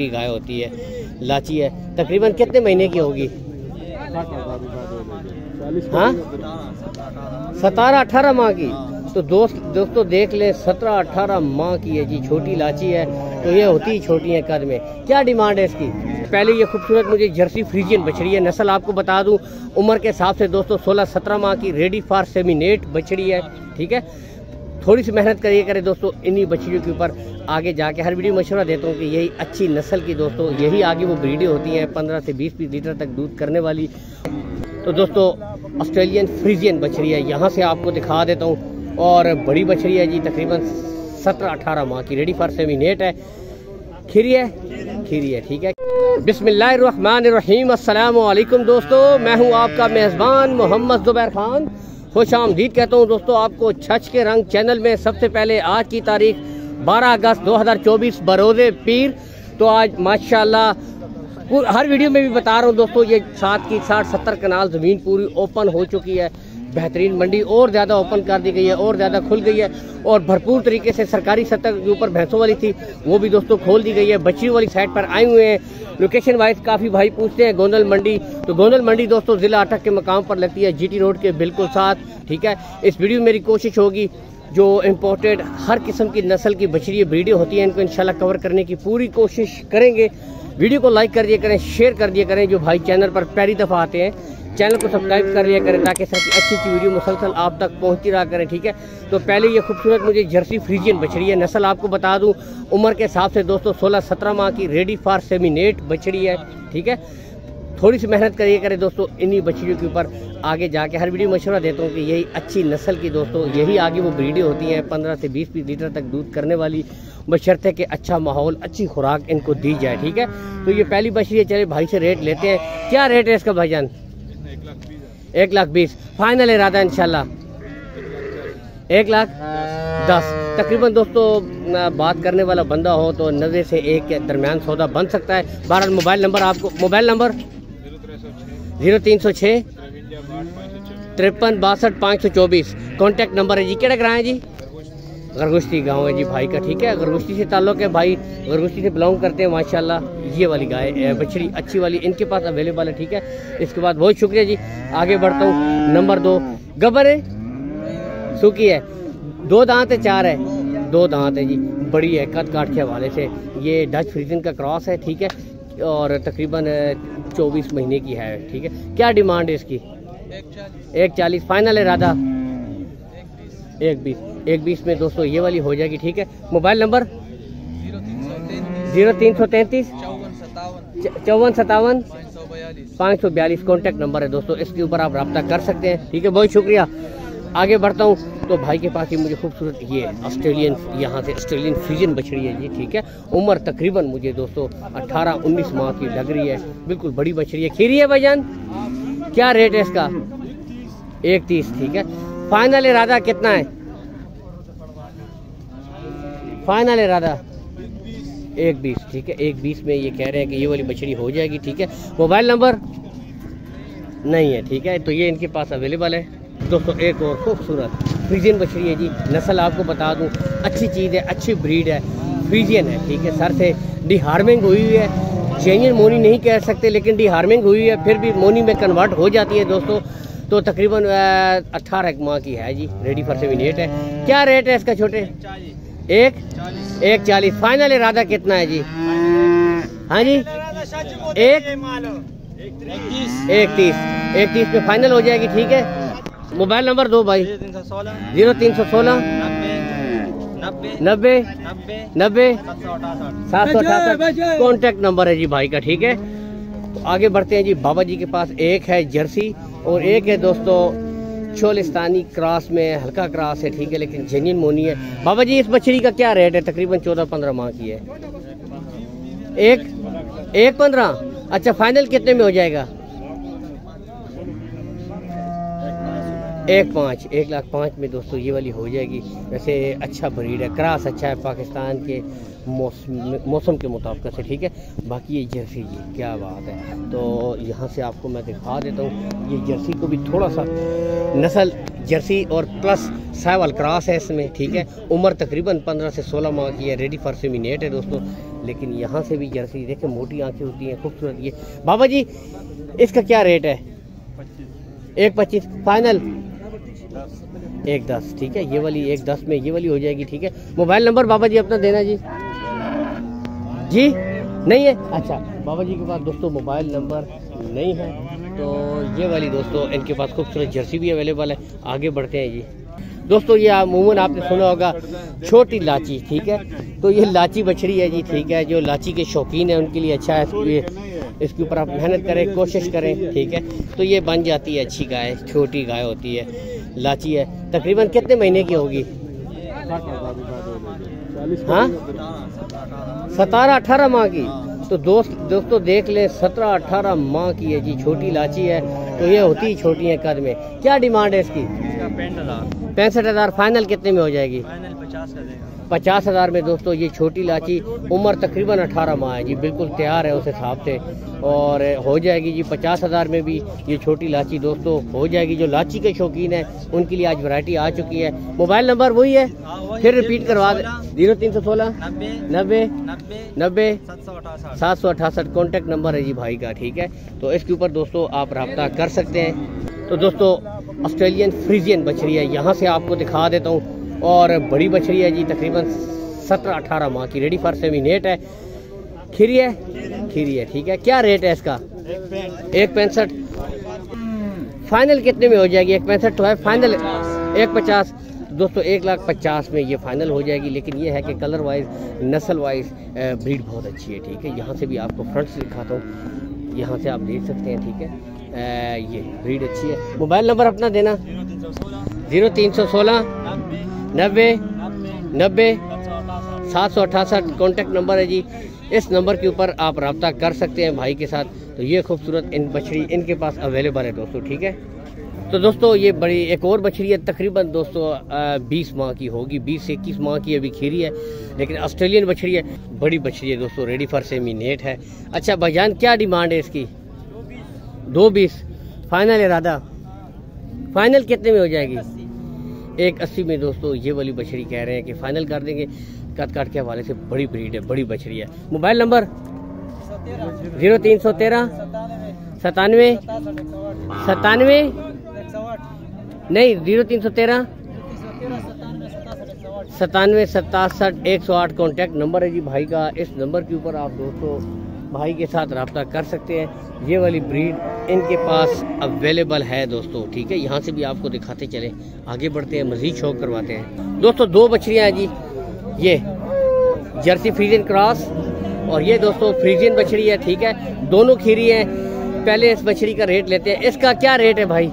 کی گائے ہوتی ہے، لاچی ہے، تقریباً کتنے مہینے کی ہوگی؟ ہاں؟ ستارہ اٹھارہ ماہ کی۔ تو دوست، دوستو دیکھ لیں سترہ اٹھارہ ماہ کی ہے جی چھوٹی لاچی ہے، تو یہ ہوتی ہی چھوٹی ہے قد میں۔ کیا ڈیمانڈ ہے اس کی؟ پہلے یہ خوبصورت مجھے جرسی فریجین بچڑی ہے۔ نسل آپ کو بتا دوں، عمر کے حساب سے دوستو سولہ سترہ ماہ کی ریڈی فار سیمینیٹ بچڑی ہے، ٹھیک ہے؟ تھوڑی سی محنت کریے کرے دوستو، انہی بچڑیوں کے اوپر آگے جا کے ہر ویڈیو مشورہ دیتا ہوں کہ یہی اچھی نسل کی دوستو، یہی آگے وہ بریڈیں ہوتی ہیں پندرہ سے بیس بیس لیٹر تک دودھ کرنے والی۔ تو دوستو، آسٹریلین فریزین بچڑی ہے، یہاں سے آپ کو دکھا دیتا ہوں۔ اور بڑی بچڑی ہے جی تقریباً سترہ اٹھارہ ماہ کی، ریڈی فار سیمینیٹ ہے۔ کھیری ہے؟ کھیری ہے، ٹھیک ہے۔ بسم اللہ الرحمن الرحیم، السلام علیکم دوستو، میں ہوں آپ کا میزبان محمد زبیر خان۔ خوش آمدید کہتا ہوں دوستو، آپ کو چھچ کے رنگ چینل میں سب سے پہلے آج کی تاریخ بارہ اگست دو ہزار چوبیس بروز پیر۔ تو آج ماشاءاللہ ہر ویڈیو میں بھی بتا رہا ہوں دوستو، یہ سات کی ساٹھ ستر کنال زمین پوری اوپن ہو چکی ہے۔ بہترین منڈی اور زیادہ اوپن کر دی گئی ہے، اور زیادہ کھل گئی ہے، اور بھرپور طریقے سے سرکاری سطح کے اوپر بھینسوں والی تھی، وہ بھی دوستو کھول دی گئی ہے۔ بچی والی سائٹ پر آئے ہوئے ہیں۔ لوکیشن وائز کافی بھائی پوچھتے ہیں گوندل منڈی۔ تو گوندل منڈی دوستو ضلع اٹک کے مقام پر لگتی ہے جی ٹی روڈ کے بالکل ساتھ، ٹھیک ہے؟ اس ویڈیو میں میری کوشش ہوگی جو امپورٹڈ ہر قسم کی نسل کی بچڑی ویڈیو ہوتی ہیں ان کو انشاءاللہ کور کرنے کی پوری کوشش کریں گے۔ ویڈیو کو لائک کر دیا کریں شیئر کر دیا کریں، جو بھائی چینل پر پہلی دفعہ آتے ہیں۔ چینل کو سبسکرائب کر لیا کریں تاکہ سب اچھی اچھی ویڈیو مسلسل آپ تک پہنچتی رہا کریں، ٹھیک ہے؟ تو پہلے یہ خوبصورت مجھے جرسی فریجین بچڑی ہے۔ نسل آپ کو بتا دوں، عمر کے حساب سے دوستو، سولہ سترہ ماہ کی ریڈی فار سیمینیٹ بچڑی ہے، ٹھیک ہے؟ تھوڑی سی محنت کریے کرے دوستو، انہی بچڑیوں کے اوپر آگے جا کے ہر ویڈیو مشورہ دیتا ہوں کہ یہی اچھی نسل کی دوستو، یہی آگے وہ بریڈیں ہوتی ہیں، پندرہ سے بیس بیس لیٹر تک دودھ کرنے والی بشرط کہ اچھا ماحول، اچھی خوراک ان کو دی جائے، ٹھیک ہے؟ تو یہ پہلی بچڑی ہے، چلے بھائی سے ریٹ لیتے ہیں۔ کیا ریٹ ہے اس کا بھائی جان؟ ایک لاکھ بیس۔ فائنل ارادہ انشاءاللہ۔ ایک لاکھ دس۔ تقریباً دوستو بات کرنے والا بندہ ہو تو نوے سے ایک کے درمیان سودا بن سکتا ہے۔ بارہ موبائل نمبر آپ کو موبائل نمبر؟ زیرو تین سو چھ۔ ترپن باسٹھ پانچ سو چوبیس۔ کانٹیکٹ نمبر ہے جی۔ کہڑا کرائیں جی؟ غرگشتی گاؤں ہے جی بھائی کا، ٹھیک ہے؟ غرگشتی سے تعلق ہے بھائی، غرگشتی سے بلانگ کرتے ہیں، ماشاءاللہ، یہ والی گائے بچڑی اچھی والی، ان کے پاس اویلیبل ہے، ٹھیک ہے؟ اس کے بعد بہت شکریہ جی آگے بڑھتا ہوں، نمبر دو، گبر ہے؟ سوکی ہے، دو دانت ہے، چار ہے، دو دانت ہے جی بڑی ہے، قد کاٹ کے حوالے سے، یہ ڈچ فریزن کا کراس ہے، ٹھیک ہے؟ اور تقریباً چوبیس مہینے کی ہے، ٹھیک ہے؟ کیا ڈیمانڈ ہے اس کی؟ ایک چالیس فائنل ارادہ ایک بیس ایک بیس میں دوستو یہ والی ہو جائے گی، ٹھیک ہے؟ Mobile number? زیرو تین سو تینتیس۔ چون ستاون۔ پانچ سو بیالیس۔ کانٹیکٹ نمبر ہے دوستو، اس کے اوپر آپ رابطہ کر سکتے ہیں۔ ٹھیک ہے، بہت شکریہ۔ آگے بڑھتا ہوں۔ تو بھائی کے پاس ہی مجھے خوبصورت یہ آسٹریلین، یہاں سے آسٹریلین فریجن بچڑی ہے جی ٹھیک ہے۔ عمر تقریباً مجھے دوستو اٹھارہ، انیس ماہ کی لگ رہی ہے۔ بالکل بڑی بچڑی ہے۔ کھیری ہے بھائی جان؟ کیا ریٹ ہے اس کا؟ ایک تیس، ٹھیک ہے۔ فائنل ارادہ کتنا ہے فائنل ارادہ ایک بیس ٹھیک ہے ایک بیس میں یہ کہہ رہے ہیں کہ یہ والی بچڑی ہو جائے گی ٹھیک ہے موبائل نمبر نہیں ہے ٹھیک ہے تو یہ ان کے پاس اویلیبل ہے دوستو ایک اور خوبصورت فریزین بچڑی ہے جی نسل آپ کو بتا دوں اچھی چیز ہے اچھی بریڈ ہے فریزین ہے ٹھیک ہے سر سے ڈی ہارمنگ ہوئی ہوئی ہے جینین مونی نہیں کہہ سکتے لیکن ڈی ہارمنگ ہوئی ہے پھر بھی مونی میں کنورٹ ہو جاتی ہے دوستو تو تقریباً اٹھارہ ایک ماہ کی ہے جی ریڈی فار سیون ایٹ ہے۔ کیا ریٹ ہے اس کا چھوٹے؟ ایک؟ ایک چالیس۔ فائنل ارادہ کتنا ہے جی؟ ہاں جی؟ ایک؟ ایک تیس۔ ایک تیس پہ فائنل ہو جائے گی ٹھیک ہے۔ موبائل نمبر دو بھائی۔ زیرو تین سو سولہ۔ نبے۔ نبے۔ سات سو اٹھاسٹھ۔ کانٹیکٹ نمبر ہے جی بھائی کا ٹھیک ہے۔ آگے بڑھتے ہیں جی بابا جی کے پاس ایک ہے جرسی۔ اور ایک ہے دوستو، چولستانی کراس میں، ہلکا کراس ہے، ٹھیک ہے، لیکن جینین مونی ہے۔ بابا جی اس مچھلی کا کیا ریٹ ہے؟ تقریباً چودہ پندرہ ماہ کی ہے۔ ایک ایک پندرہ؟ اچھا فائنل کتنے میں ہو جائے گا؟ ایک پانچ، ایک لاکھ پانچ میں دوستو، یہ والی ہو جائے گی۔ ویسے اچھا بریڈ ہے، کراس اچھا ہے، پاکستان کے۔ موسم موسم کے مطابق سے، ٹھیک ہے؟ باقی یہ جرسی جی کیا بات ہے؟ تو یہاں سے آپ کو میں دکھا دیتا ہوں، یہ جرسی کو بھی تھوڑا سا نسل جرسی اور پلس سیول کراس ہے اس میں، ٹھیک ہے؟ عمر تقریباً پندرہ سے سولہ ماہ کی ہے ریڈی فار سیمینیٹ ہے دوستوں لیکن یہاں سے بھی جرسی، دیکھیں موٹی آنکھیں ہوتی ہیں، خوبصورت یہ۔ بابا جی اس کا کیا ریٹ ہے؟ ایک پچیس۔ فائنل؟ ایک دس، ٹھیک ہے؟ یہ والی ایک دس میں یہ والی ہو جائے گی، ٹھیک ہے؟ موبائل نمبر بابا جی اپنا دینا جی۔ جی؟ نہیں ہے؟ اچھا بابا جی کے پاس دوستوں موبائل نمبر نہیں ہے، تو یہ والی دوستوں ان کے پاس خوبصورت جرسی بھی اویلیبل ہے۔ آگے بڑھتے ہیں جی۔ دوستو، یہ عموماً آپ نے سنا ہوگا، چھوٹی لاچی، ٹھیک ہے؟ تو یہ لاچی بچڑی ہے جی ٹھیک ہے۔ جو لاچی کے شوقین ہیں، ان کے لیے اچھا ہے۔ اس کے اوپر آپ محنت کریں، کوشش کریں، ٹھیک ہے؟ تو یہ بن جاتی ہے اچھی گائے، چھوٹی گائے ہوتی ہے، لاچی ہے۔ تقریباً کتنے مہینے کی ہوگی؟ ہاں؟ ستارہ اٹھارہ ماہ کی۔ تو دوست دوستو دیکھ لیں سترہ اٹھارہ ماہ کی ہے جی چھوٹی لاچی ہے، تو یہ ہوتی چھوٹی ہے قد میں کیا ڈیمانڈ ہے اس کی؟ پینسٹھ ہزار فائنل کتنے میں ہو جائے گی؟ پچاس ہزار میں دوستو یہ چھوٹی لاچی عمر تقریباً اٹھارہ ماہ ہے۔ جی بالکل تیار ہے اس حساب سے۔ اور ہو جائے گی جی پچاس ہزار میں بھی یہ چھوٹی لاچی دوستو ہو جائے گی۔ جو لاچی کے شوقین ہیں ان کے لیے آج ورائٹی آ چکی ہے۔ موبائل نمبر وہی ہے؟ پھر ریپیٹ کروا دیں زیرو تین سو سولہ۔ نبے۔ نبے۔ سات سو اٹھاسٹھ۔ کانٹیکٹ نمبر ہے جی بھائی کا ٹھیک ہے؟ تو اس کے اوپر دوستو آپ رابطہ کر سکتے ہیں۔ تو دوستو آسٹریلین فریزین بچری ہے۔ یہاں سے آپ کو دکھا دیتا ہوں۔ اور بڑی بچری ہے جی تقریباً سترہ اٹھارہ ماہ کی۔ ریڈی فار سیمینیٹ ہے۔ کھیری ہے؟ کھیری ہے، ٹھیک ہے۔ کیا ریٹ ہے اس کا؟ ایک پینسٹھ۔ فائنل کتنے میں ہو جائے گی؟ ایک پینسٹھ تو ہے۔ فائنل ایک پچاس۔ دوستو، ایک لاکھ پچاس میں یہ فائنل ہو جائے گی۔ لیکن یہ ہے کہ کلر وائز نسل وائز بریڈ بہت اچھی ہے، ٹھیک ہے۔ یہاں سے بھی آپ کو فرنٹ سے دکھاتا ہوں۔ یہاں سے آپ دیکھ سکتے ہیں، ٹھیک ہے؟ یہ ریڈ اچھی ہے۔ موبائل نمبر اپنا دینا۔ زیرو تین سو سولہ۔ نبے نبے سات سو اٹھاسٹھ۔ کانٹیکٹ نمبر ہے جی۔ اس نمبر کے اوپر آپ رابطہ کر سکتے ہیں بھائی کے ساتھ۔ تو یہ خوبصورت ان بچڑی ان کے پاس اویلیبل ہے دوستو، ٹھیک ہے؟ تو دوستو یہ بڑی ایک اور بچڑی ہے تقریباً دوستو بیس ماہ کی ہوگی بیس سے اکیس ماہ کی ابھی کھیری ہے لیکن آسٹریلین بچڑی ہے بڑی بچڑی ہے دوستو ریڈی فار سیمی نیٹ ہے۔ اچھا بھائی جان کیا ڈیمانڈ ہے اس کی؟ دو بیس۔ فائنل ارادہ فائنل کتنے میں ہو جائے گی؟ ایک اسی میں دوستو یہ والی بچڑی کہہ رہے ہیں کہ فائنل کر دیں گے۔ کٹ کاٹ کے حوالے سے بڑی بریڈ ہے بڑی بچڑی ہے۔ موبائل نمبر زیرو تین سو تیرہ۔ ستانوے۔ ستانوے۔ نہیں، زیرو تین سو تیرہ۔ ستانوے، ستاسٹھ، ایک سو آٹھ کانٹیکٹ نمبر ہے جی بھائی کا۔ اس نمبر کے اوپر آپ دوستو بھائی کے ساتھ رابطہ کر سکتے ہیں۔ یہ والی بریڈ ان کے پاس اویلیبل ہے دوستو، ٹھیک ہے؟ یہاں سے بھی آپ کو دکھاتے چلیں۔ آگے بڑھتے ہیں، مزید شوق کرواتے ہیں۔ دوستو دو بچڑیاں ہیں جی۔ یہ جرسی فریزین کراس اور یہ دوستو فریزین بچڑی ہے، ٹھیک ہے؟ دونوں کھیری ہیں۔ پہلے اس بچڑی کا ریٹ لیتے ہیں۔ اس کا کیا ریٹ ہے بھائی؟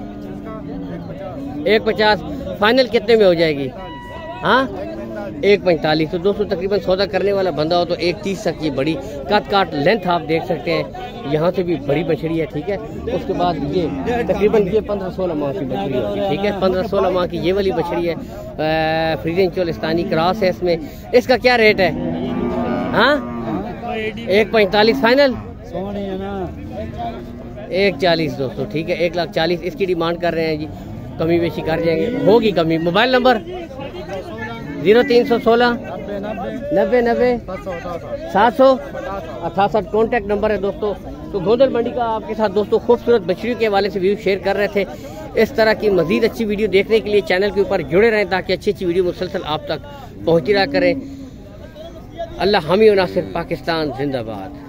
ایک پچاس فائنل کتنے میں ہو جائے گی؟ ہاں؟ ایک پینتالیس تو دوستو تقریباً سودا کرنے والا بندہ ہو تو ایک تیس تک کی بڑی کٹ کاٹ لینتھ آپ دیکھ سکتے ہیں۔ یہاں سے بھی بڑی بچڑی ہے ٹھیک ہے؟ اس کے بعد یہ تقریباً یہ پندرہ سولہ ماہ کی بچڑی ہوتی ہے ٹھیک ہے؟ پندرہ سولہ ماہ کی یہ والی بچڑی ہے فریزن چولستانی کراس ہے اس میں۔ اس کا کیا ریٹ ہے؟ ہاں؟ ایک پینتالیس فائنل؟ ایک چالیس دوستو ٹھیک ہے؟ ایک لاکھ چالیس اس کی ڈیمانڈ کر رہے ہیں جی۔ کمی بیشی کر جائیں گے۔ ہوگی کمی۔ Mobile number? زیرو تین سو سولہ۔ نبے نبے سات سو۔ اٹھاسٹھ۔ کانٹیکٹ نمبر ہے دوستو۔ تو گودل منڈی کا آپ کے ساتھ دوستو خوبصورت بچریوں کے حوالے سے ویڈیو شیئر کر رہے تھے۔ اس طرح کی مزید اچھی ویڈیو دیکھنے کے لیے چینل کے اوپر جڑے رہیں تاکہ اچھی اچھی ویڈیو مسلسل آپ تک پہنچی رہا کریں۔ اللہ حامی و ناصر پاکستان زندہ باد۔